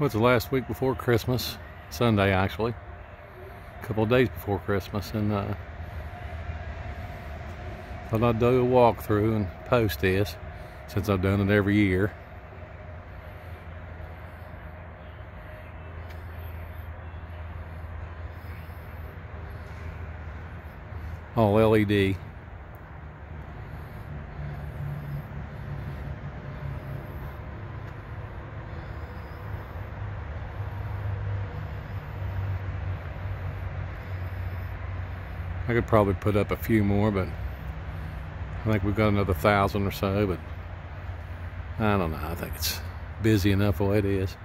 What's the last week before Christmas? Sunday, actually. A couple of days before Christmas, and uh, thought I'd do a walkthrough and post this since I've done it every year. All LED. I could probably put up a few more, but I think we've got another thousand or so, but I don't know. I think it's busy enough the way it is.